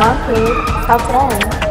monkey. Stop playing.